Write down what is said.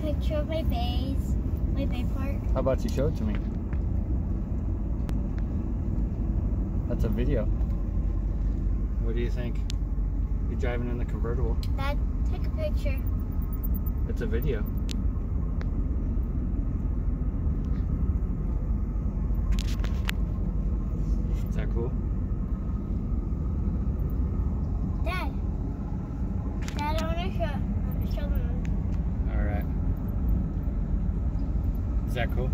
picture of my bays, my bay part. How about you show it to me? That's a video. What do you think? You're driving in the convertible. Dad, take a picture. It's a video. Is that cool? Dad. Dad, I want to show, I wanna show them. All right. Is that cool?